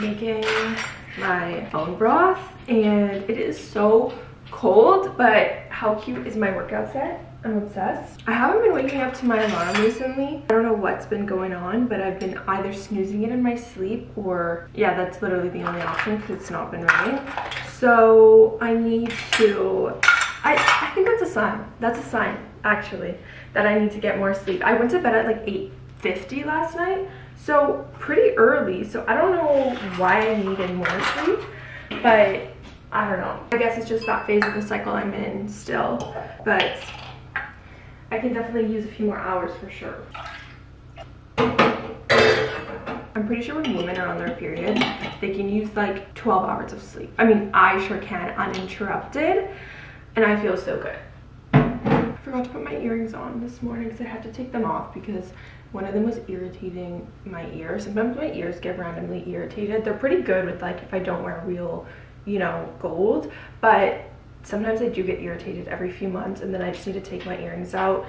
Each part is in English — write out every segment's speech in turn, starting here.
making my bone broth and it is so cold, but how cute is my workout set? I'm obsessed. I haven't been waking up to my alarm recently. I don't know what's been going on, but I've been either snoozing it in my sleep or, yeah, that's literally the only option because it's not been ringing. So I need to, I, I think that's a sign. That's a sign, actually, that I need to get more sleep. I went to bed at like 8.50 last night, so pretty early. So I don't know why I needed more sleep, but I don't know. I guess it's just that phase of the cycle I'm in still, but I can definitely use a few more hours for sure. I'm pretty sure when women are on their period, they can use like 12 hours of sleep. I mean, I sure can uninterrupted, and I feel so good. I forgot to put my earrings on this morning because I had to take them off because one of them was irritating my ear. Sometimes my ears get randomly irritated. They're pretty good with like if I don't wear real, you know, gold, but sometimes I do get irritated every few months and then I just need to take my earrings out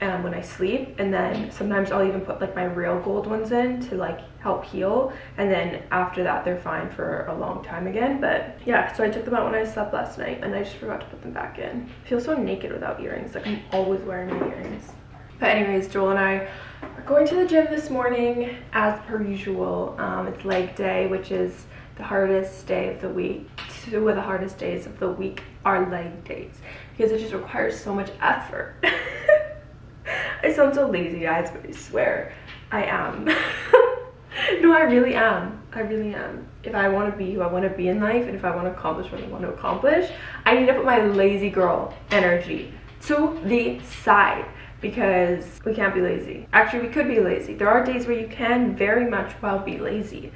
um, when I sleep and then sometimes I'll even put like my real gold ones in to like help heal and then after that they're fine for a long time again but yeah so I took them out when I slept last night and I just forgot to put them back in I feel so naked without earrings like I'm always wearing my earrings but anyways Joel and I are going to the gym this morning as per usual um, it's leg day which is the hardest day of the week two of the hardest days of the week are leg days because it just requires so much effort. I sound so lazy guys but i swear i am. No i really am i really am. If i want to be who i want to be in life and if i want to accomplish what i want to accomplish i need to put my lazy girl energy to the side because we can't be lazy. Actually, we could be lazy. There are days where you can very much well be lazy.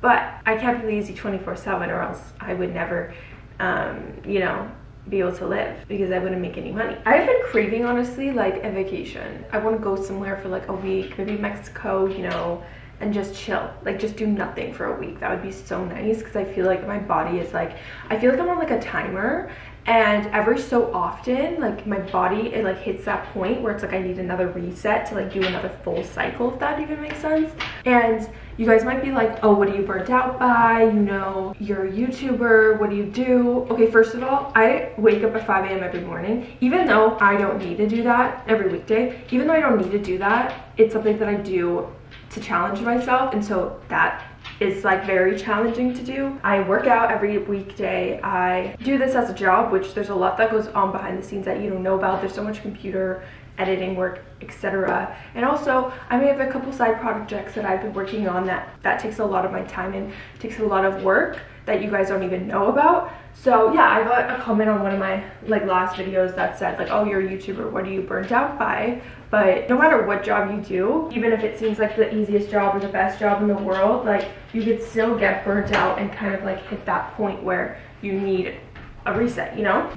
But I can't be lazy 24 7 or else I would never, um, you know, be able to live because I wouldn't make any money. I've been craving, honestly, like a vacation. I want to go somewhere for like a week, maybe Mexico, you know, and just chill like just do nothing for a week that would be so nice because i feel like my body is like i feel like i'm on like a timer and every so often like my body it like hits that point where it's like i need another reset to like do another full cycle if that even makes sense. And you guys might be like oh what are you burnt out by? You know you're a youtuber. What do you do? Okay first of all i wake up at 5 a.m every morning. Even though i don't need to do that every weekday even though i don't need to do that it's something that i do to challenge myself. And so that is like very challenging to do. I work out every weekday. I do this as a job, which there's a lot that goes on behind the scenes that you don't know about. There's so much computer editing work, etc. And also, I may have a couple side projects that I've been working on that that takes a lot of my time and takes a lot of work that you guys don't even know about. So yeah, I got a comment on one of my like last videos that said like, oh, you're a YouTuber, what are you burnt out by? But no matter what job you do, even if it seems like the easiest job or the best job in the world, like you could still get burnt out and kind of like hit that point where you need a reset, you know?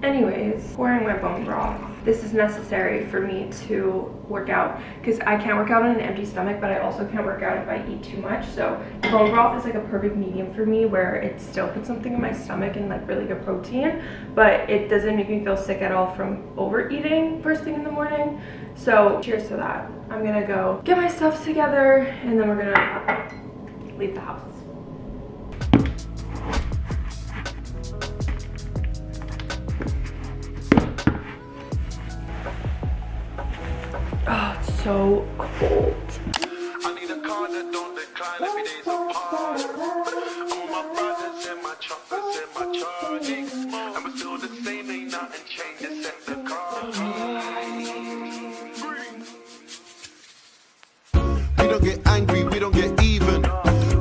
Anyways, pouring my bone broth. This is necessary for me to work out because I can't work out on an empty stomach, but I also can't work out if I eat too much. So bone broth is like a perfect medium for me where it still puts something in my stomach and like really good protein, but it doesn't make me feel sick at all from overeating first thing in the morning. So cheers to that. I'm gonna go get my stuff together and then we're gonna leave the house. The car. We don't get angry, we don't get even.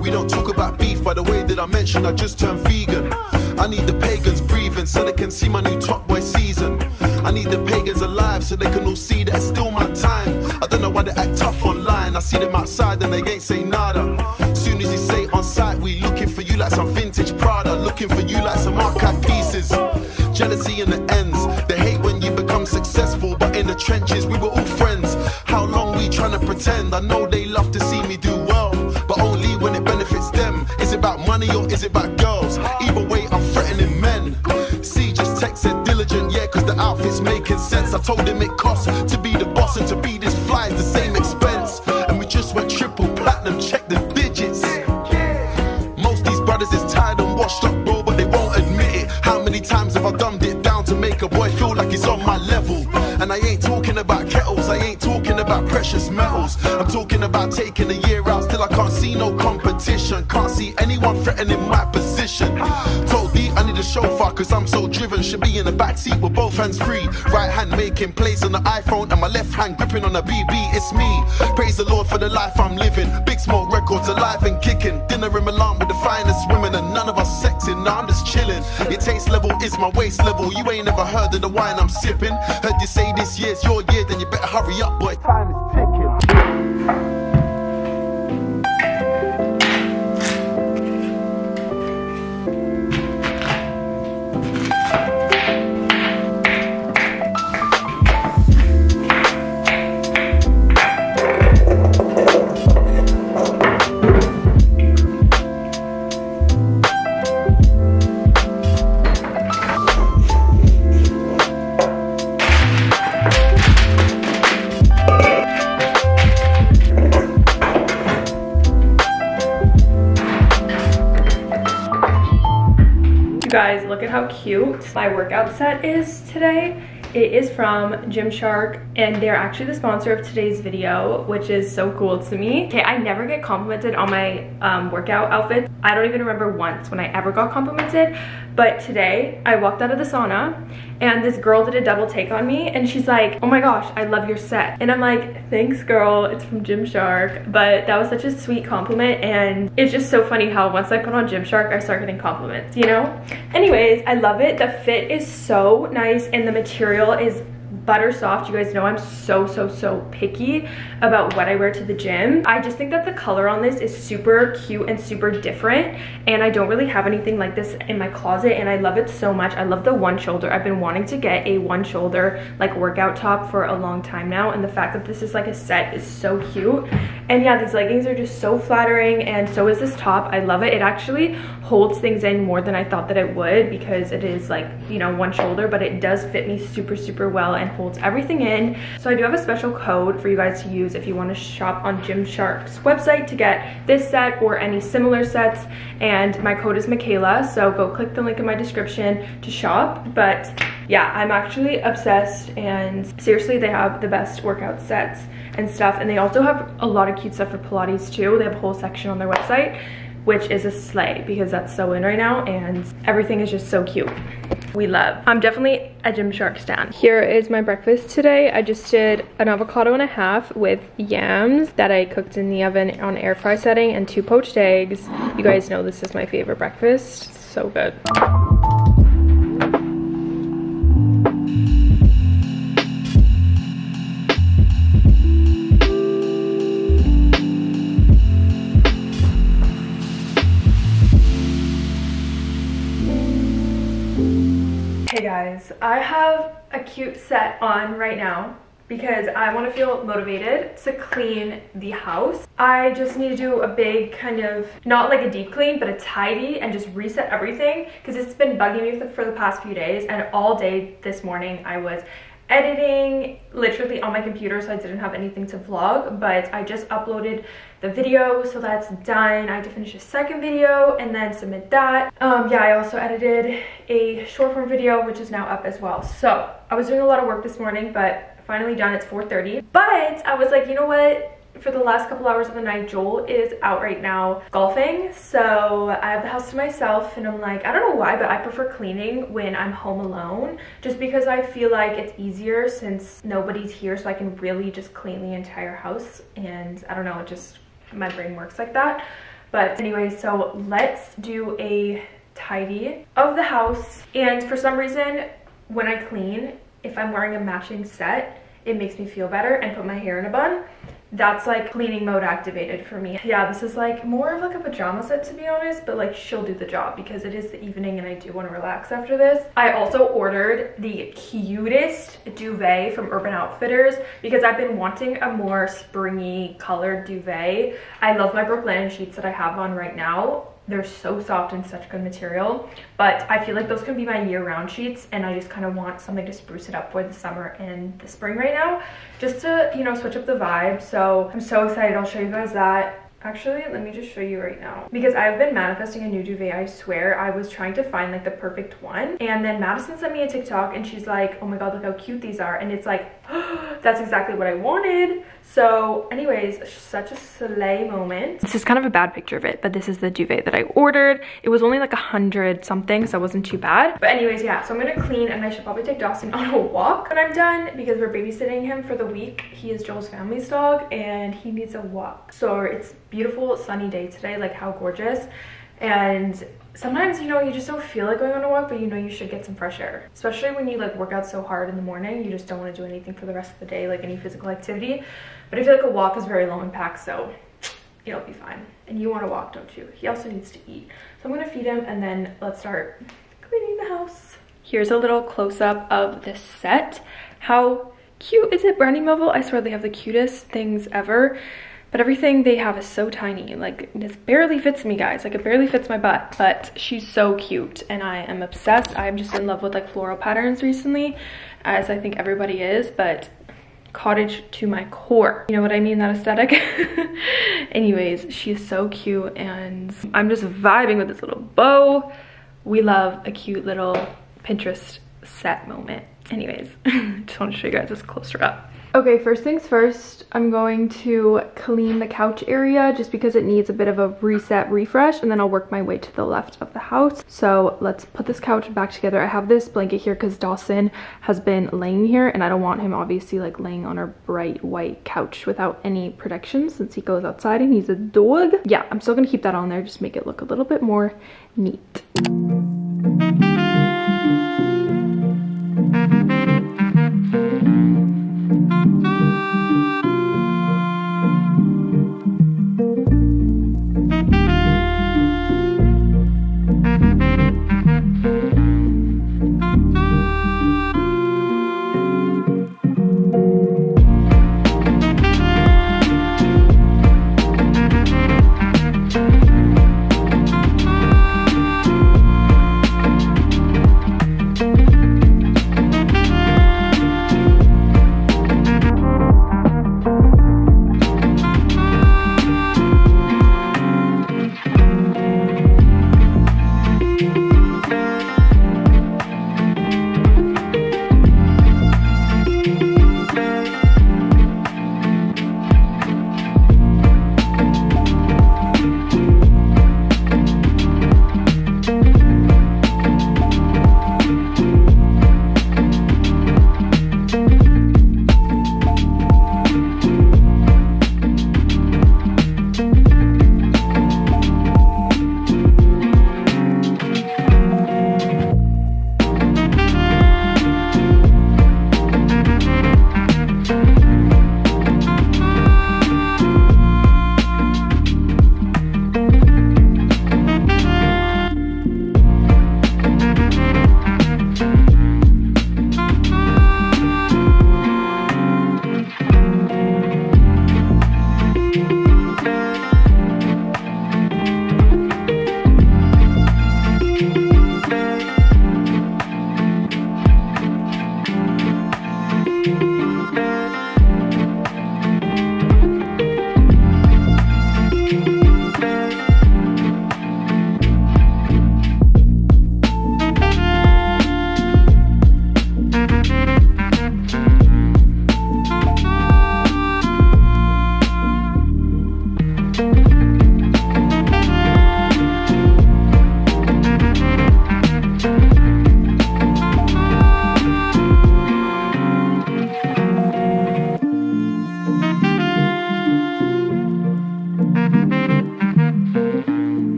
We don't talk about beef by the way that I mentioned I just turned vegan. I need the pagans breathing so they can see my new top boy season. I need the pagans alive so they can all see that it's still my time. I don't know why they act tough online. I see them outside and they ain't say nada. Soon as you say on site, we looking for you like some vintage Prada. Looking for you like some archive pieces. Jealousy in the ends. They hate when you become successful, but in the trenches we were all friends. How long we trying to pretend? I know they love to see me do mouth is making sense. I told him it costs to be the boss and to be this fly is the same expense. And we just went triple platinum, check the digits. Most these brothers is tired and washed up, bro, but they won't admit it. How many times have I dumbed it down to make a boy feel like he's on my level? And I ain't talking about kettles, I ain't talking about precious metals. I'm talking about taking a year can't see no competition. Can't see anyone threatening my position. Told D I need a chauffeur, cause I'm so driven. Should be in the back seat with both hands free. Right hand making plays on the iPhone, and my left hand gripping on the BB. It's me. Praise the Lord for the life I'm living. Big smoke records alive and kicking. Dinner in Milan with the finest women, and none of us sexing. Now I'm just chilling. Your taste level is my waist level. You ain't never heard of the wine I'm sipping. Heard you say this year's your year, then you better hurry up, boy. Time is ticking. Cute my workout set is today. It is from Gymshark and they're actually the sponsor of today's video, which is so cool to me. Okay, I never get complimented on my um, workout outfit. I don't even remember once when I ever got complimented, but today I walked out of the sauna and this girl did a double take on me and she's like, oh my gosh, I love your set. And I'm like, thanks girl, it's from Gymshark. But that was such a sweet compliment and it's just so funny how once I put on Gymshark, I start getting compliments, you know? Anyways, I love it. The fit is so nice and the material is butter soft. You guys know I'm so, so, so picky about what I wear to the gym. I just think that the color on this is super cute and super different. And I don't really have anything like this in my closet and I love it so much. I love the one shoulder. I've been wanting to get a one shoulder like workout top for a long time now. And the fact that this is like a set is so cute. And yeah, these leggings are just so flattering and so is this top. I love it. It actually holds things in more than I thought that it would because it is like, you know, one shoulder, but it does fit me super, super well and holds everything in. So I do have a special code for you guys to use if you want to shop on Gymshark's website to get this set or any similar sets. And my code is Michaela, so go click the link in my description to shop. But yeah, I'm actually obsessed and seriously, they have the best workout sets and stuff. And they also have a lot of cute stuff for Pilates too. They have a whole section on their website which is a slay because that's so in right now and everything is just so cute. We love. I'm definitely a Gymshark stan. Here is my breakfast today. I just did an avocado and a half with yams that I cooked in the oven on air fry setting and two poached eggs. You guys know this is my favorite breakfast. So good. Guys, I have a cute set on right now because I want to feel motivated to clean the house. I just need to do a big kind of, not like a deep clean, but a tidy and just reset everything because it's been bugging me for the past few days and all day this morning I was editing literally on my computer so I didn't have anything to vlog but I just uploaded the video so that's done I have to finish a second video and then submit that um yeah I also edited a short form video which is now up as well so I was doing a lot of work this morning but finally done it's 4:30. but I was like you know what for the last couple hours of the night, Joel is out right now golfing. So I have the house to myself and I'm like, I don't know why, but I prefer cleaning when I'm home alone just because I feel like it's easier since nobody's here so I can really just clean the entire house. And I don't know, it just, my brain works like that. But anyway, so let's do a tidy of the house. And for some reason, when I clean, if I'm wearing a matching set, it makes me feel better and put my hair in a bun that's like cleaning mode activated for me. Yeah, this is like more of like a pajama set to be honest, but like she'll do the job because it is the evening and I do want to relax after this. I also ordered the cutest duvet from Urban Outfitters because I've been wanting a more springy colored duvet. I love my Brooklinen sheets that I have on right now they're so soft and such good material but i feel like those can be my year-round sheets and i just kind of want something to spruce it up for the summer and the spring right now just to you know switch up the vibe so i'm so excited i'll show you guys that Actually, let me just show you right now. Because I've been manifesting a new duvet, I swear. I was trying to find like the perfect one. And then Madison sent me a TikTok and she's like, oh my god, look how cute these are. And it's like, that's exactly what I wanted. So anyways, such a slay moment. This is kind of a bad picture of it, but this is the duvet that I ordered. It was only like a hundred something, so it wasn't too bad. But anyways, yeah, so I'm gonna clean and I should probably take Dawson on a walk when I'm done because we're babysitting him for the week. He is Joel's family's dog and he needs a walk. So it's beautiful sunny day today, like how gorgeous. And sometimes you know you just don't feel like going on a walk but you know you should get some fresh air. Especially when you like work out so hard in the morning you just don't want to do anything for the rest of the day like any physical activity. But i feel like a walk is very low impact so it'll be fine. And you want to walk don't you? He also needs to eat. So i'm gonna feed him and then let's start cleaning the house. Here's a little close-up of this set. How cute is it? Brandy Melville i swear they have the cutest things ever but everything they have is so tiny like this barely fits me guys. Like it barely fits my butt. But she's so cute and i am obsessed. I'm just in love with like floral patterns recently as i think everybody is but cottage to my core. You know what i mean that aesthetic? Anyways she's so cute and i'm just vibing with this little bow. We love a cute little pinterest set moment. Anyways just want to show you guys this closer up Okay, first things first, I'm going to clean the couch area just because it needs a bit of a reset refresh and then I'll work my way to the left of the house. So let's put this couch back together. I have this blanket here because Dawson has been laying here and I don't want him obviously like laying on our bright white couch without any protection since he goes outside and he's a dog. Yeah, I'm still gonna keep that on there, just make it look a little bit more neat.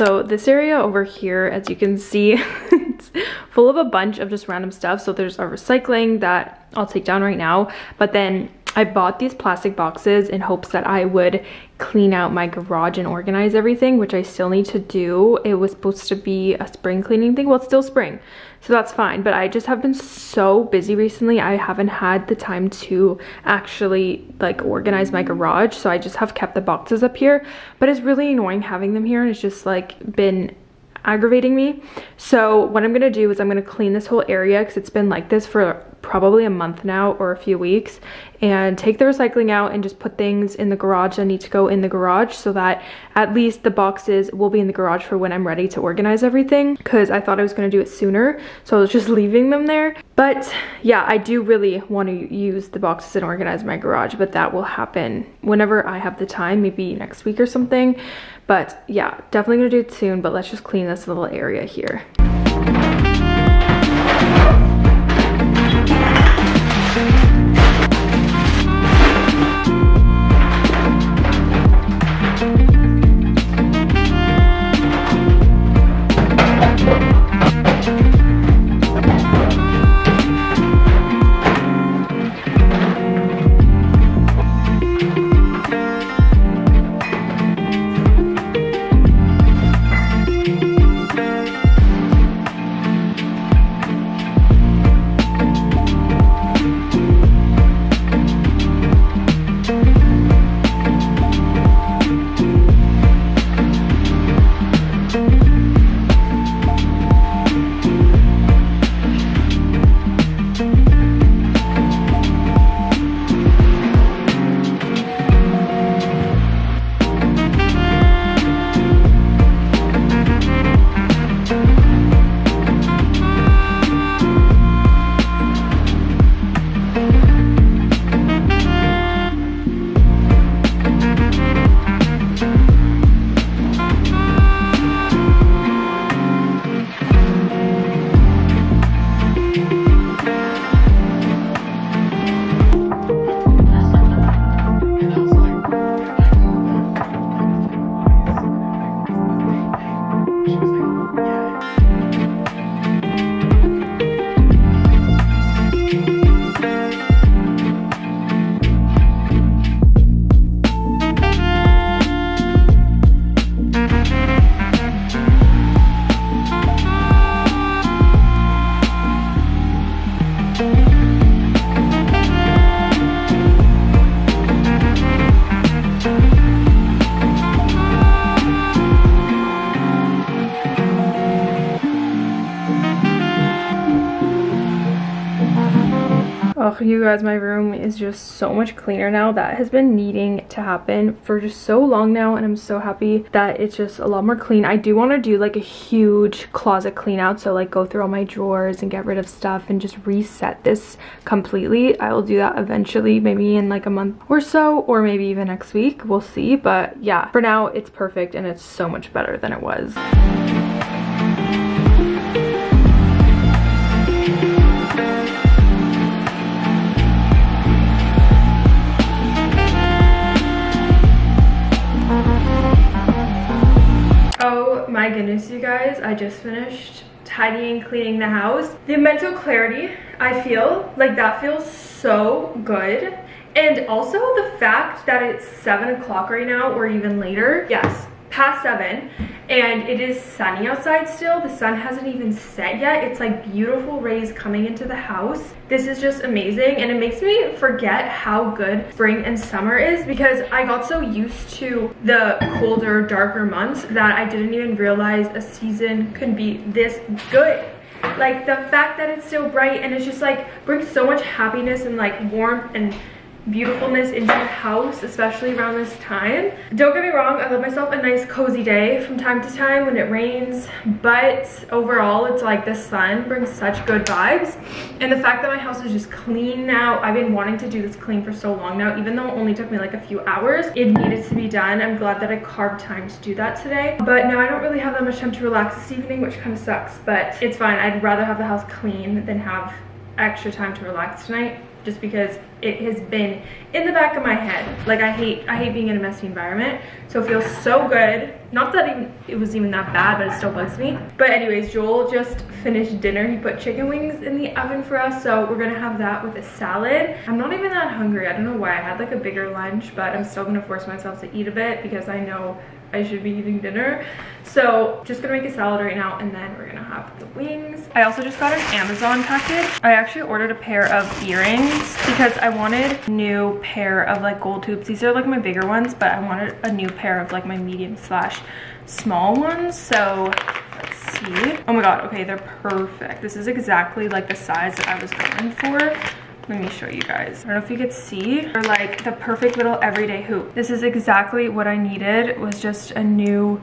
So this area over here, as you can see, it's full of a bunch of just random stuff. So there's a recycling that I'll take down right now. But then I bought these plastic boxes in hopes that I would clean out my garage and organize everything, which I still need to do. It was supposed to be a spring cleaning thing. Well, it's still spring, so that's fine. But I just have been so busy recently. I haven't had the time to actually like organize my garage. So I just have kept the boxes up here. But it's really annoying having them here and it's just like been aggravating me. So what I'm gonna do is I'm gonna clean this whole area because it's been like this for probably a month now or a few weeks and take the recycling out and just put things in the garage that need to go in the garage so that at least the boxes will be in the garage for when I'm ready to organize everything because I thought I was going to do it sooner so I was just leaving them there. But yeah I do really want to use the boxes and organize my garage but that will happen whenever I have the time maybe next week or something. But yeah definitely gonna do it soon but let's just clean this little area here you guys, my room is just so much cleaner now. That has been needing to happen for just so long now, and I'm so happy that it's just a lot more clean. I do want to do like a huge closet clean out, so like go through all my drawers and get rid of stuff and just reset this completely. I will do that eventually, maybe in like a month or so, or maybe even next week. We'll see, but yeah, for now, it's perfect and it's so much better than it was. You guys. I just finished tidying, cleaning the house. The mental clarity, I feel, like that feels so good. And also the fact that it's seven o'clock right now or even later. Yes, past seven and it is sunny outside still. The sun hasn't even set yet. It's like beautiful rays coming into the house. This is just amazing and it makes me forget how good spring and summer is because i got so used to the colder darker months that i didn't even realize a season could be this good. Like the fact that it's still bright and it's just like brings so much happiness and like warmth and beautifulness into the house, especially around this time. Don't get me wrong, I love myself a nice cozy day from time to time when it rains, but overall it's like the sun brings such good vibes. And the fact that my house is just clean now, I've been wanting to do this clean for so long now, even though it only took me like a few hours, it needed to be done. I'm glad that I carved time to do that today. But now I don't really have that much time to relax this evening, which kind of sucks, but it's fine. I'd rather have the house clean than have extra time to relax tonight just because it has been in the back of my head. Like i hate i hate being in a messy environment so it feels so good. Not that even it was even that bad but it still bugs me. But anyways joel just finished dinner. He put chicken wings in the oven for us so we're gonna have that with a salad. I'm not even that hungry. I don't know why. I had like a bigger lunch but i'm still gonna force myself to eat a bit because i know I should be eating dinner. So just gonna make a salad right now and then we're gonna have the wings. I also just got an Amazon package. I actually ordered a pair of earrings because I wanted a new pair of like gold tubes. These are like my bigger ones, but I wanted a new pair of like my medium slash small ones. So let's see. Oh my god, okay, they're perfect. This is exactly like the size that I was going for. Let me show you guys. I don't know if you could see. They're like the perfect little everyday hoop. This is exactly what I needed was just a new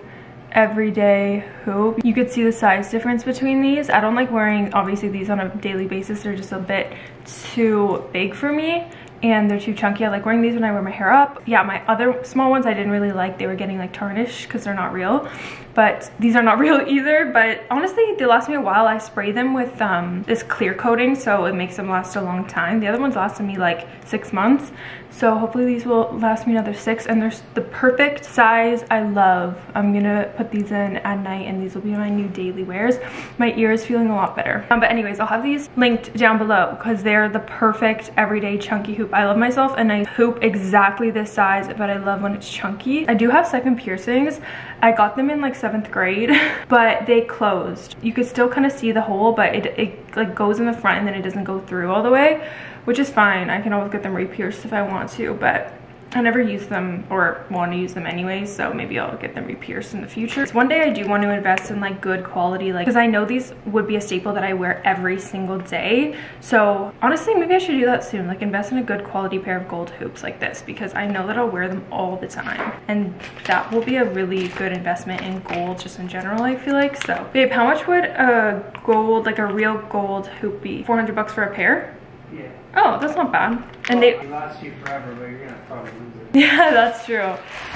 everyday hoop. You could see the size difference between these. I don't like wearing obviously these on a daily basis. They're just a bit too big for me and they're too chunky. I like wearing these when I wear my hair up. Yeah, my other small ones I didn't really like. They were getting like tarnished because they're not real. But these are not real either. But honestly, they last me a while. I spray them with um, this clear coating so it makes them last a long time. The other ones lasted me like six months. So hopefully these will last me another six and they're the perfect size I love. I'm gonna put these in at night and these will be my new daily wears. My ear is feeling a lot better. Um, but anyways, I'll have these linked down below because they're the perfect everyday chunky hoop. I love myself and I hoop exactly this size, but I love when it's chunky. I do have second piercings. I got them in like seventh grade, but they closed. You could still kind of see the hole, but it, it like goes in the front and then it doesn't go through all the way which is fine. I can always get them re-pierced if I want to, but I never use them or want to use them anyways, so maybe I'll get them re-pierced in the future. One day I do want to invest in like good quality, like, because I know these would be a staple that I wear every single day. So honestly, maybe I should do that soon, like invest in a good quality pair of gold hoops like this, because I know that I'll wear them all the time. And that will be a really good investment in gold just in general, I feel like. So babe, how much would a gold, like a real gold hoop be? 400 bucks for a pair? Yeah. Oh, that's not bad. And well, they it lasts you forever, but you're gonna probably lose it. Yeah, that's true.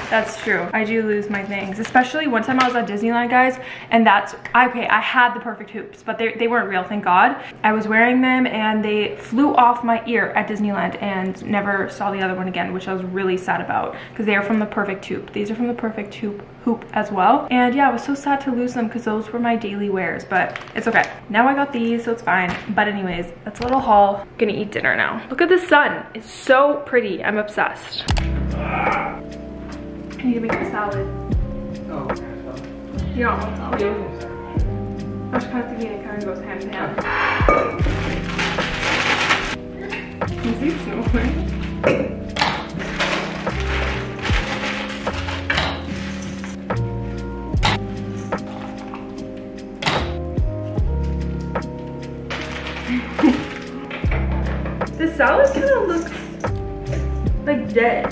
That's true. I do lose my things, especially one time I was at Disneyland, guys, and that's, okay, I had the perfect hoops, but they, they weren't real, thank God. I was wearing them and they flew off my ear at Disneyland and never saw the other one again, which I was really sad about because they are from the perfect hoop. These are from the perfect hoop hoop as well. And yeah, I was so sad to lose them because those were my daily wears, but it's okay. Now I got these, so it's fine. But anyways, that's a little haul. I'm gonna eat dinner now. Look at the sun. It's so pretty. I'm obsessed. I need to make a salad. Oh, You don't want salad? yeah. I was kind of thinking it kind of goes hand in hand. Is he snowing? Salad kind of looks like dead.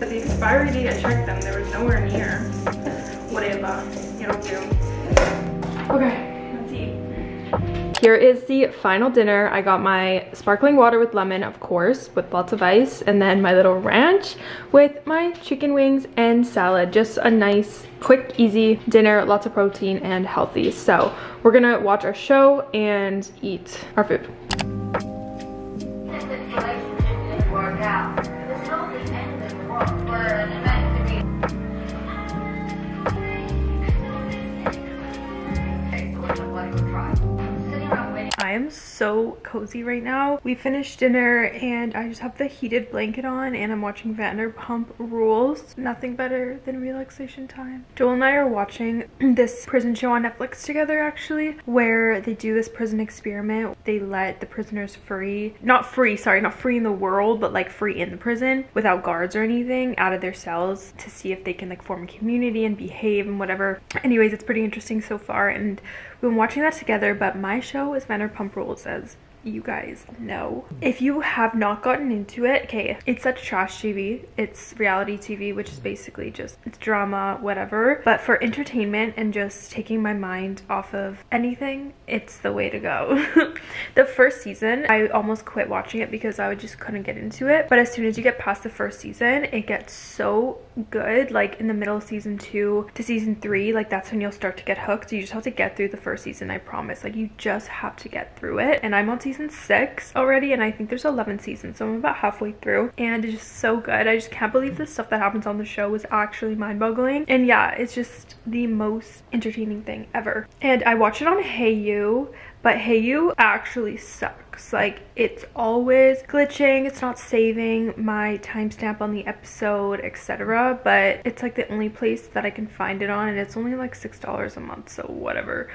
But the expiry date, I checked them, there was nowhere near. Whatever, it'll do. Okay, let's eat. Here is the final dinner. I got my sparkling water with lemon, of course, with lots of ice, and then my little ranch with my chicken wings and salad. Just a nice, quick, easy dinner, lots of protein and healthy. So we're gonna watch our show and eat our food. Around waiting. I am so cozy right now. We finished dinner and I just have the heated blanket on and I'm watching Vanderpump Rules. Nothing better than relaxation time. Joel and I are watching this prison show on Netflix together actually where they do this prison experiment. They let the prisoners free, not free, sorry, not free in the world, but like free in the prison without guards or anything out of their cells to see if they can like form a community and behave and whatever. Anyways, it's pretty interesting so far and we've been watching that together, but my show is Vanderpump Rules as you guys know. If you have not gotten into it, okay, it's such trash TV. It's reality TV, which is basically just it's drama, whatever. But for entertainment and just taking my mind off of anything, it's the way to go. the first season, I almost quit watching it because I just couldn't get into it. But as soon as you get past the first season, it gets so good. Like in the middle of season two to season three, like that's when you'll start to get hooked. You just have to get through the first season, I promise. Like you just have to get through it. And I'm on season six already, and I think there's 11 seasons, so I'm about halfway through. And it's just so good. I just can't believe the stuff that happens on the show is actually mind-boggling. And yeah, it's just the most entertaining thing ever. And I watch it on Hayu, but Hayu actually sucks. Like it's always glitching, it's not saving my timestamp on the episode, etc. But it's like the only place that I can find it on, and it's only like six dollars a month, so whatever.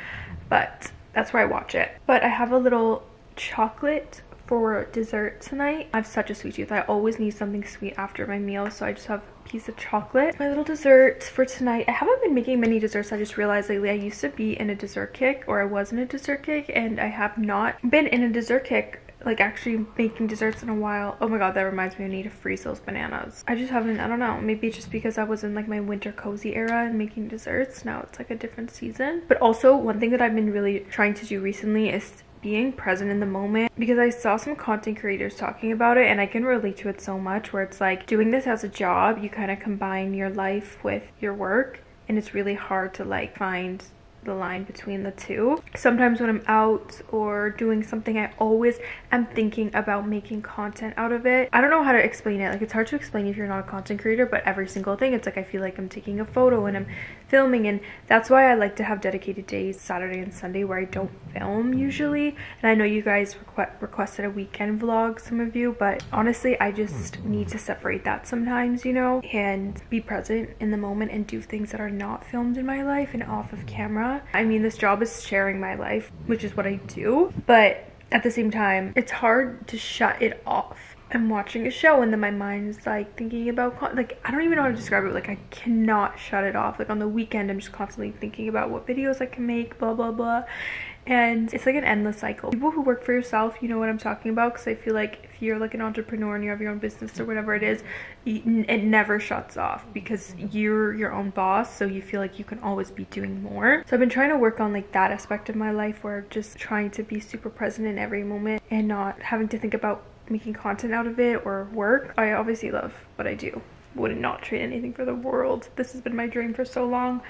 But that's where I watch it. But I have a little chocolate for dessert tonight. I have such a sweet tooth. I always need something sweet after my meal, so I just have piece of chocolate. My little dessert for tonight. I haven't been making many desserts. I just realized lately I used to be in a dessert kick or I was in a dessert kick and I have not been in a dessert kick like actually making desserts in a while. Oh my god, that reminds me I need to freeze those bananas. I just haven't, I don't know, maybe just because I was in like my winter cozy era and making desserts. Now it's like a different season. But also one thing that I've been really trying to do recently is being present in the moment because I saw some content creators talking about it and I can relate to it so much where it's like doing this as a job, you kind of combine your life with your work and it's really hard to like find the line between the two. Sometimes when I'm out or doing something, I always am thinking about making content out of it. I don't know how to explain it. Like it's hard to explain if you're not a content creator, but every single thing, it's like I feel like I'm taking a photo and I'm filming and that's why I like to have dedicated days, Saturday and Sunday, where I don't film usually. And I know you guys requ requested a weekend vlog, some of you, but honestly, I just need to separate that sometimes, you know, and be present in the moment and do things that are not filmed in my life and off of camera. I mean, this job is sharing my life, which is what I do, but at the same time, it's hard to shut it off. I'm watching a show and then my mind is like thinking about like I don't even know how to describe it like I cannot shut it off like on the weekend I'm just constantly thinking about what videos I can make blah blah blah and it's like an endless cycle. People who work for yourself you know what i'm talking about because i feel like if you're like an entrepreneur and you have your own business or whatever it is it never shuts off because you're your own boss so you feel like you can always be doing more. So i've been trying to work on like that aspect of my life where I'm just trying to be super present in every moment and not having to think about making content out of it or work. I obviously love what i do. Would not trade anything for the world. This has been my dream for so long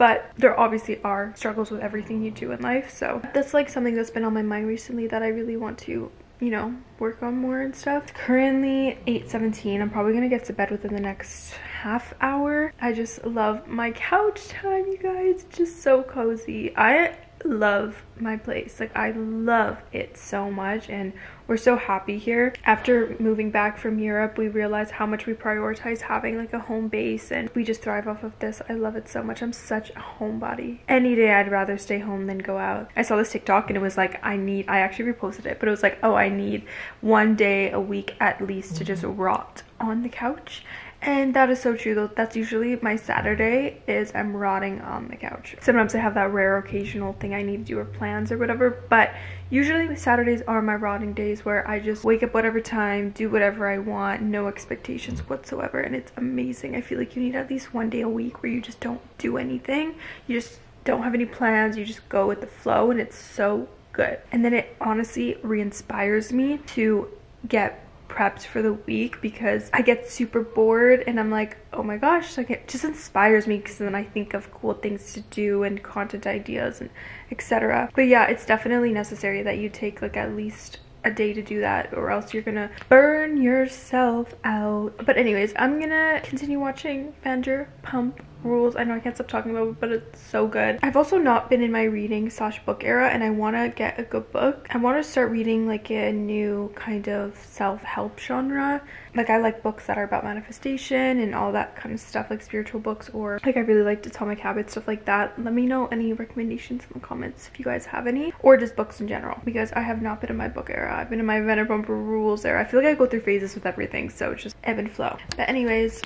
but there obviously are struggles with everything you do in life so that's like something that's been on my mind recently that i really want to you know work on more and stuff. It's currently 8:17. i'm probably gonna get to bed within the next half hour. I just love my couch time you guys. Just so cozy. I love my place. Like i love it so much and we're so happy here. After moving back from europe we realized how much we prioritize having like a home base and we just thrive off of this. I love it so much. I'm such a homebody. Any day i'd rather stay home than go out. I saw this tiktok and it was like i need i actually reposted it but it was like oh i need one day a week at least to just mm-hmm. rot on the couch and that is so true though. That's usually my saturday is i'm rotting on the couch. Sometimes i have that rare occasional thing i need to do or plans or whatever but usually saturdays are my rotting days where i just wake up whatever time do whatever i want no expectations whatsoever and it's amazing. I feel like you need at least one day a week where you just don't do anything. You just don't have any plans. You just go with the flow and it's so good. And then it honestly re-inspires me to get prepped for the week because I get super bored and I'm like, oh my gosh, like it just inspires me because then I think of cool things to do and content ideas and etc. But yeah, it's definitely necessary that you take like at least a day to do that or else you're gonna burn yourself out. But anyways, I'm gonna continue watching Vanderpump rules. I know i can't stop talking about it but it's so good. I've also not been in my reading slash book era and i want to get a good book. I want to start reading like a new kind of self-help genre. Like i like books that are about manifestation and all that kind of stuff like spiritual books or like i really like atomic habits stuff like that. Let me know any recommendations in the comments if you guys have any or just books in general because i have not been in my book era. I've been in my vanderpump rules era. I feel like i go through phases with everything so it's just ebb and flow. But anyways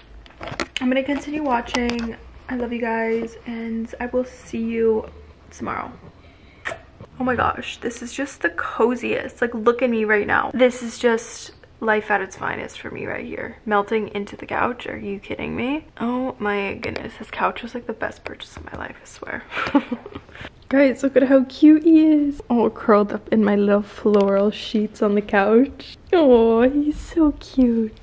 I'm gonna continue watching. I love you guys and I will see you tomorrow. Oh my gosh, this is just the coziest. Like look at me right now. This is just life at its finest for me right here. Melting into the couch, are you kidding me? Oh my goodness, this couch was like the best purchase of my life, I swear. Guys, look at how cute he is. All curled up in my little floral sheets on the couch. Oh, he's so cute.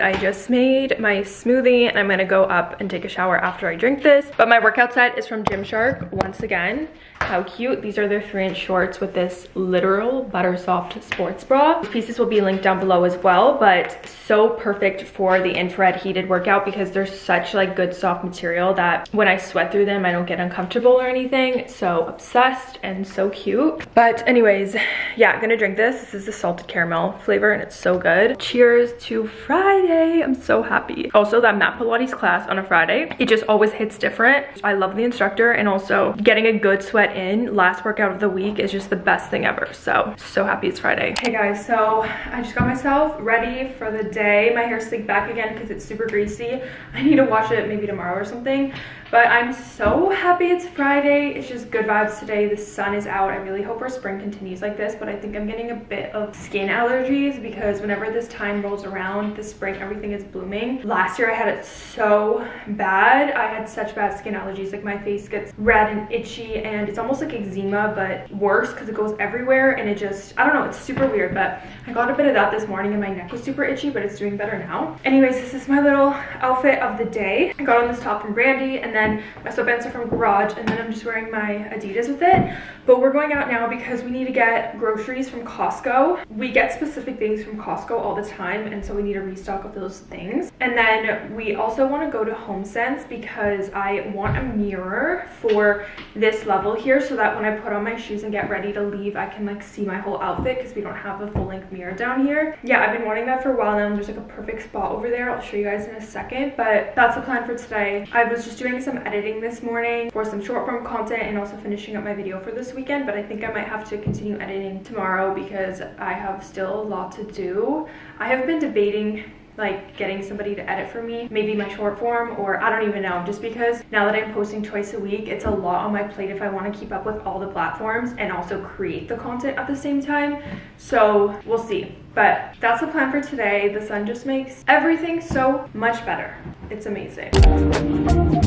I just made my smoothie and I'm gonna go up and take a shower after I drink this. But my workout set is from Gymshark once again. How cute. These are their three inch shorts with this literal butter soft sports bra. These pieces will be linked down below as well, but so perfect for the infrared heated workout because they're such like good soft material that when I sweat through them, I don't get uncomfortable or anything. So obsessed and so cute. But anyways, yeah, gonna drink this. This is the salted caramel flavor and it's so good. Cheers to Friday. I'm so happy. Also that mat Pilates class on a Friday, it just always hits different. I love the instructor and also getting a good sweat in last workout of the week is just the best thing ever. So, so happy it's Friday. Hey guys, so I just got myself ready for the day. My hair's slicked back again because it's super greasy. I need to wash it maybe tomorrow or something. But I'm so happy it's Friday. It's just good vibes today. The sun is out. I really hope our spring continues like this, but I think I'm getting a bit of skin allergies because whenever this time rolls around, the spring, everything is blooming. Last year I had it so bad. I had such bad skin allergies. Like my face gets red and itchy and it's almost like eczema, but worse because it goes everywhere and it just, I don't know, it's super weird, but I got a bit of that this morning and my neck was super itchy, but it's doing better now. Anyways, this is my little outfit of the day. I got on this top from Brandy and then my sweatpants are from Garage and then I'm just wearing my Adidas with it. But we're going out now because we need to get groceries from Costco. We get specific things from Costco all the time and so we need a restock of those things. And then we also want to go to HomeSense because I want a mirror for this level here so that when I put on my shoes and get ready to leave, I can like see my whole outfit because we don't have a full length mirror down here. Yeah, I've been wanting that for a while now. There's like a perfect spot over there. I'll show you guys in a second, but that's the plan for today. I was just doing some editing this morning for some short form content and also finishing up my video for this weekend, but I think I might have to continue editing tomorrow because I have still a lot to do. I have been debating like getting somebody to edit for me maybe my short form or i don't even know just because now that i'm posting twice a week it's a lot on my plate if i want to keep up with all the platforms and also create the content at the same time. So we'll see. But that's the plan for today. The sun just makes everything so much better. It's amazing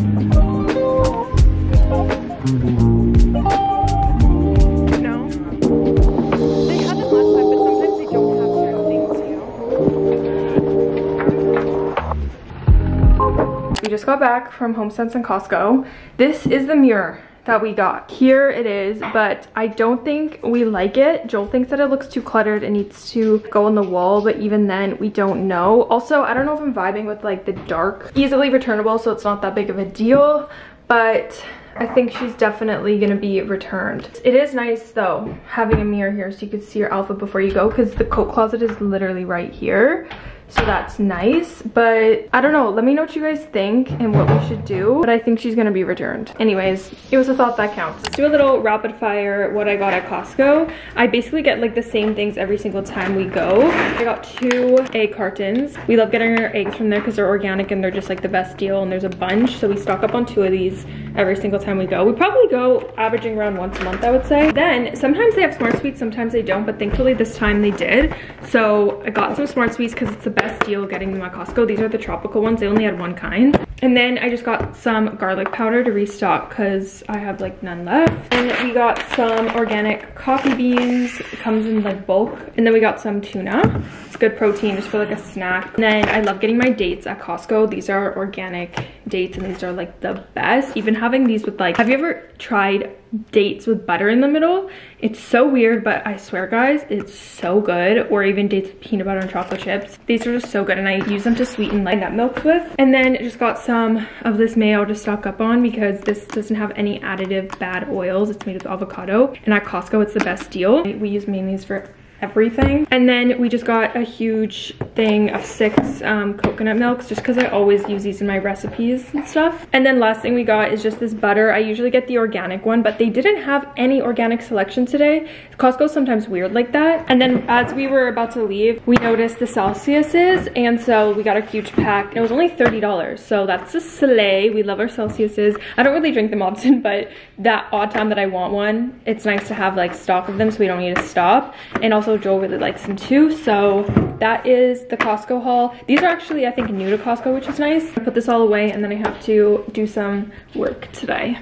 we just got back from HomeSense and Costco. This is the mirror that we got. Here it is, but I don't think we like it. Joel thinks that it looks too cluttered and needs to go on the wall, but even then we don't know. Also, I don't know if I'm vibing with like the dark, easily returnable, so it's not that big of a deal, but I think she's definitely gonna be returned. It is nice though, having a mirror here so you can see your outfit before you go because the coat closet is literally right here so that's nice but i don't know. Let me know what you guys think and what we should do but i think she's gonna be returned. Anyways it was a thought that counts. Let's do a little rapid fire what i got at costco. I basically get like the same things every single time we go. I got two egg cartons. We love getting our eggs from there because they're organic and they're just like the best deal and there's a bunch so we stock up on two of these every single time we go. We probably go averaging around once a month i would say. Then sometimes they have smart sweets sometimes they don't but thankfully this time they did. So i got some smart sweets because it's the best deal getting them at Costco. These are the tropical ones. They only had one kind. And then I just got some garlic powder to restock because I have like none left. And we got some organic coffee beans. It comes in like bulk. And then we got some tuna. It's good protein just for like a snack. And then I love getting my dates at Costco. These are organic dates and these are like the best. Even having these with like, have you ever tried dates with butter in the middle? It's so weird, but I swear guys, it's so good. Or even dates with peanut butter and chocolate chips. These are just so good and I use them to sweeten like nut milk with. And then just got some of this mayo to stock up on because this doesn't have any additive bad oils. It's made with avocado. And at Costco, it's the best deal. We use mayonnaise for everything. And then we just got a huge thing of six um, coconut milks just because I always use these in my recipes and stuff. And then last thing we got is just this butter. I usually get the organic one, but they didn't have any organic selection today. Costco's sometimes weird like that. And then as we were about to leave, we noticed the Celsiuses. And so we got a huge pack. It was only $30. So that's a slay. We love our Celsiuses. I don't really drink them often, but that odd time that I want one, it's nice to have like stock of them so we don't need to stop. And also Joel really likes them too. So that is the Costco haul. These are actually, I think, new to Costco, which is nice. I put this all away and then I have to do some work today.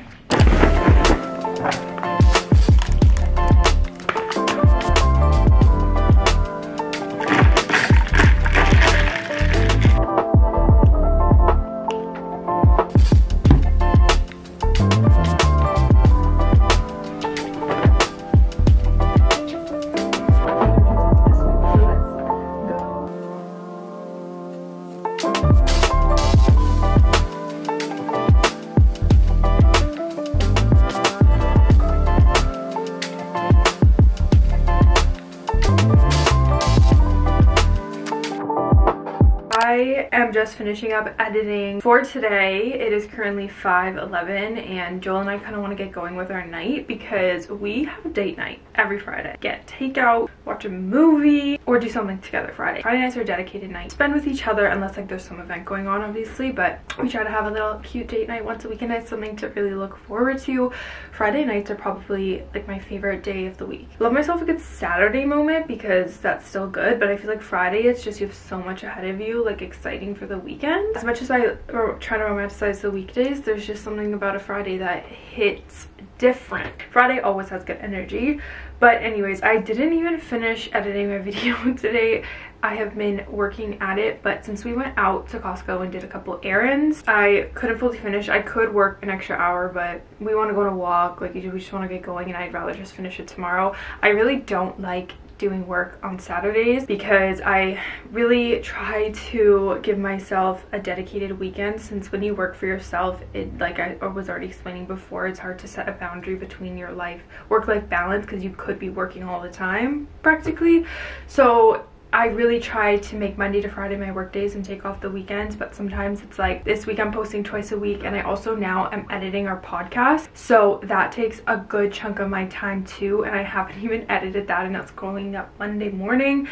Just finishing up editing for today. It is currently 5.11 and Joel and I kind of want to get going with our night because we have a date night every Friday. Get takeout, watch a movie, or do something together Friday. Friday nights are dedicated nights. Spend with each other unless like there's some event going on obviously, but we try to have a little cute date night once a week and it's something to really look forward to. Friday nights are probably like my favorite day of the week. Love myself a good Saturday moment because that's still good, but I feel like Friday it's just you have so much ahead of you, like exciting for the weekend. As much as I try to romanticize the weekdays, there's just something about a Friday that hits different. Friday always has good energy. But anyways, I didn't even finish editing my video today. I have been working at it, but since we went out to Costco and did a couple errands, I couldn't fully finish. I could work an extra hour, but we want to go on a walk. Like, we just want to get going, and I'd rather just finish it tomorrow. I really don't like doing work on Saturdays because I really try to give myself a dedicated weekend since when you work for yourself it like I was already explaining before it's hard to set a boundary between your life work-life balance because you could be working all the time practically. So I really try to make Monday to Friday my work days and take off the weekends, but sometimes it's like this week I'm posting twice a week and I also now am editing our podcast. So that takes a good chunk of my time too and I haven't even edited that and that's going up Monday morning.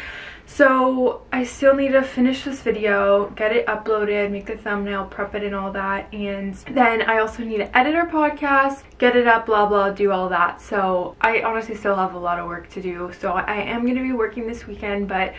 So I still need to finish this video, get it uploaded, make the thumbnail, prep it and all that. And then I also need to edit our podcast, get it up, blah, blah, do all that. So I honestly still have a lot of work to do. So I am going to be working this weekend, but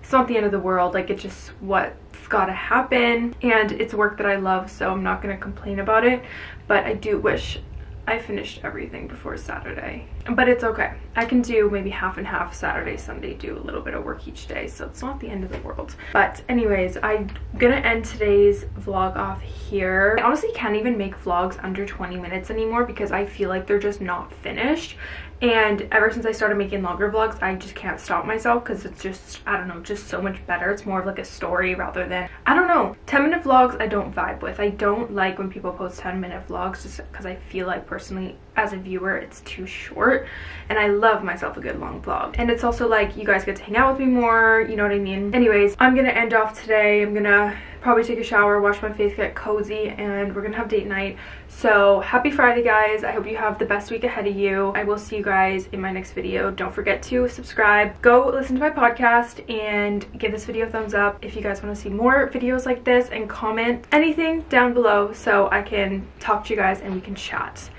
it's not the end of the world. Like it's just what's gotta happen and it's work that I love so I'm not gonna complain about it but I do wish I finished everything before Saturday. But it's okay. I can do maybe half and half Saturday, Sunday, do a little bit of work each day. So it's not the end of the world. But anyways, I'm gonna end today's vlog off here. I honestly can't even make vlogs under 20 minutes anymore because I feel like they're just not finished and ever since I started making longer vlogs I just can't stop myself because it's just I don't know just so much better it's more of like a story rather than I don't know 10 minute vlogs I don't vibe with I don't like when people post 10 minute vlogs just because I feel like personally as a viewer it's too short and I love myself a good long vlog and it's also like you guys get to hang out with me more you know what I mean anyways I'm gonna end off today I'm gonna probably take a shower, wash my face, get cozy, and we're gonna have date night. So happy Friday, guys. I hope you have the best week ahead of you. I will see you guys in my next video. Don't forget to subscribe. Go listen to my podcast and give this video a thumbs up if you guys want to see more videos like this and comment anything down below so I can talk to you guys and we can chat.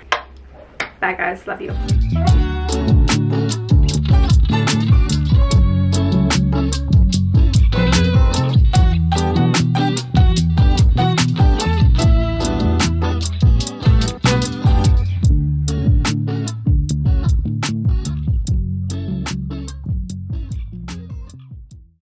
Bye, guys. Love you.